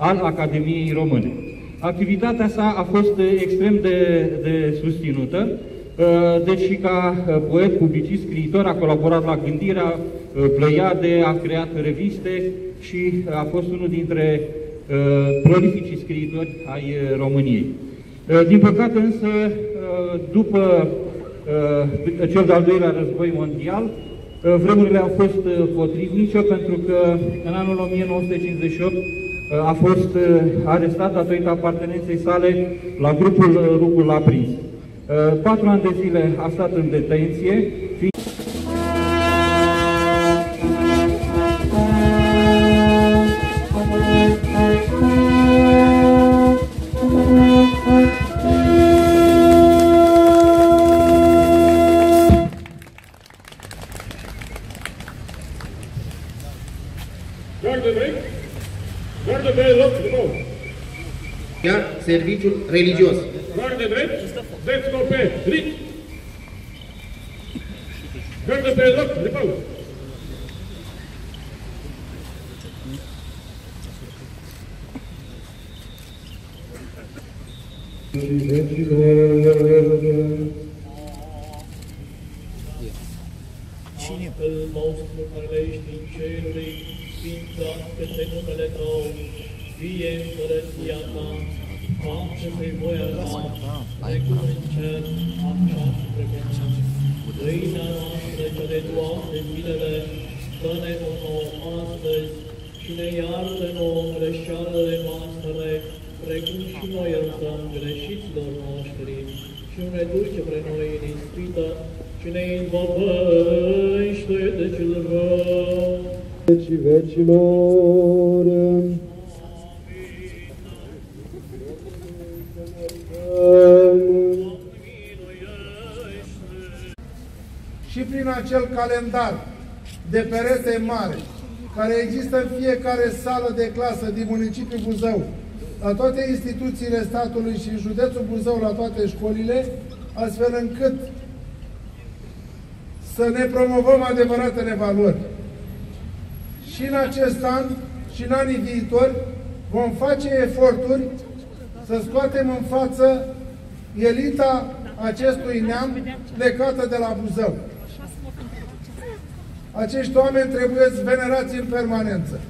al Academiei Române. Activitatea sa a fost extrem de, de susținută, deci ca poet, publicist, scriitor, a colaborat la gândirea Pleiade, a creat reviste și a fost unul dintre prolificii scriitori ai României. Din păcate însă, după cel de-al doilea război mondial, vremurile au fost potrivnice pentru că în anul 1958 a fost arestat datorită apartenenței sale la grupul Rugul la Prins. Patru ani de zile a stat în detenție, Iar serviciul religios. Guarde drept, descoperit. Gardă pe loc. Thank you. Tatăl nostru care ești în ceruri, sfințească-te numele Tău, fie împărăția Ta, face-te voia Ta, precum în cer, așa și precum Pâinea noastră cea de toate zilele, dă-ne nouă astăzi și ne iartă nouă greșealele noastre, precum și noi iertăm greșiților noștri. Și nu ne duce pre noi în ispită, ci ne izbăvește de cel rău. Vecii vecilor. și prin acel calendar de perete mare, care există în fiecare sală de clasă din municipiul Buzău, la toate instituțiile statului și în județul Buzău, la toate școlile, astfel încât să ne promovăm adevăratele valori. Și în acest an și în anii viitori vom face eforturi să scoatem în față elita acestui neam plecată de la Buzău. Acești oameni trebuie venerați în permanență.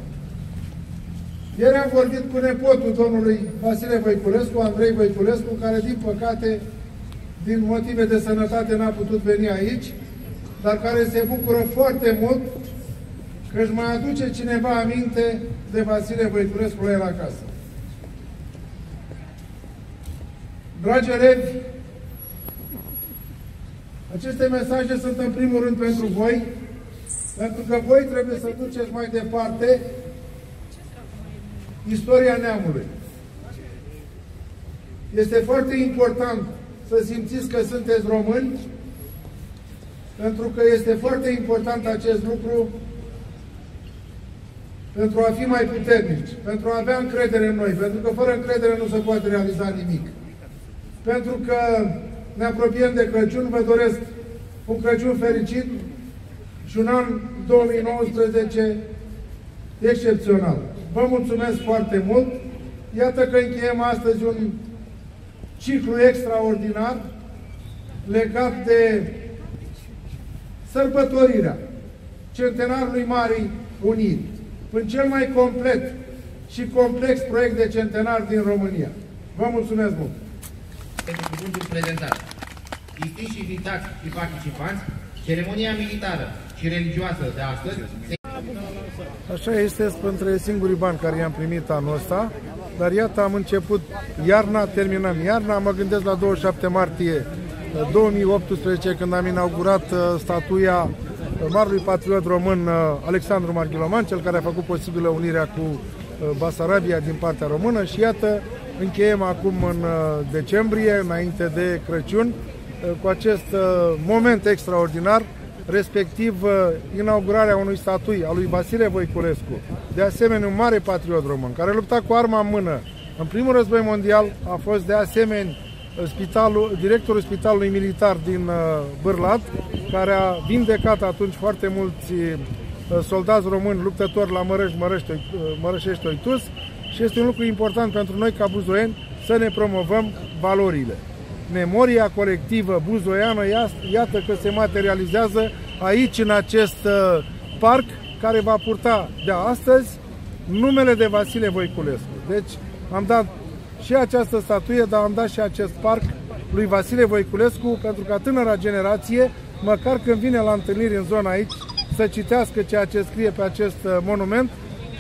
Ieri am vorbit cu nepotul domnului Vasile Voiculescu, Andrei Voiculescu, care din păcate, din motive de sănătate, n-a putut veni aici, dar care se bucură foarte mult că își mai aduce cineva aminte de Vasile Voiculescu la el acasă. Dragi elevi, aceste mesaje sunt în primul rând pentru voi, pentru că voi trebuie să duceți mai departe istoria neamului. Este foarte important să simțiți că sunteți români, pentru că este foarte important acest lucru pentru a fi mai puternici, pentru a avea încredere în noi, pentru că fără încredere nu se poate realiza nimic. Pentru că ne apropiem de Crăciun, vă doresc un Crăciun fericit și un an 2019 excepțional. Vă mulțumesc foarte mult. Iată că încheiem astăzi un ciclu extraordinar legat de sărbătorirea centenarului Marii Uniri, în cel mai complet și complex proiect de centenar din România. Vă mulțumesc mult! Pentru cuvântul prezentat. Distinși invitați și participanți, ceremonia militară și religioasă de astăzi se Așa este între singurii bani care i-am primit anul ăsta, dar iată am început iarna, terminăm iarna, mă gândesc la 27 martie 2018 când am inaugurat uh, statuia marului patriot român uh, Alexandru Marghiloman, cel care a făcut posibilă unirea cu uh, Basarabia din partea română și iată încheiem acum în decembrie, înainte de Crăciun, cu acest moment extraordinar respectiv uh, inaugurarea unui statui al lui Vasile Voiculescu, de asemenea un mare patriot român, care lupta cu arma în mână. În primul război mondial a fost de asemenea uh, spitalul, directorul spitalului militar din uh, Bârlat, care a vindecat atunci foarte mulți soldați români luptători la Mărăș, Mărăști, Mărășești Oitus și este un lucru important pentru noi ca buzoieni să ne promovăm valorile. Memoria colectivă buzoiană, iată că se materializează aici în acest uh, parc care va purta de astăzi numele de Vasile Voiculescu. Deci am dat și această statuie, dar am dat și acest parc lui Vasile Voiculescu pentru ca tânăra generație, măcar când vine la întâlniri în zona aici, să citească ceea ce scrie pe acest uh, monument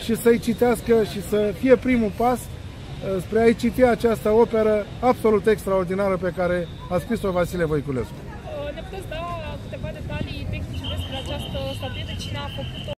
și să-i citească și să fie primul pas uh, spre a-i citi această operă absolut extraordinară pe care a scris-o Vasile Voiculescu. Ne puteți da câteva detalii tehnice despre această statuie, de cine a făcut-o?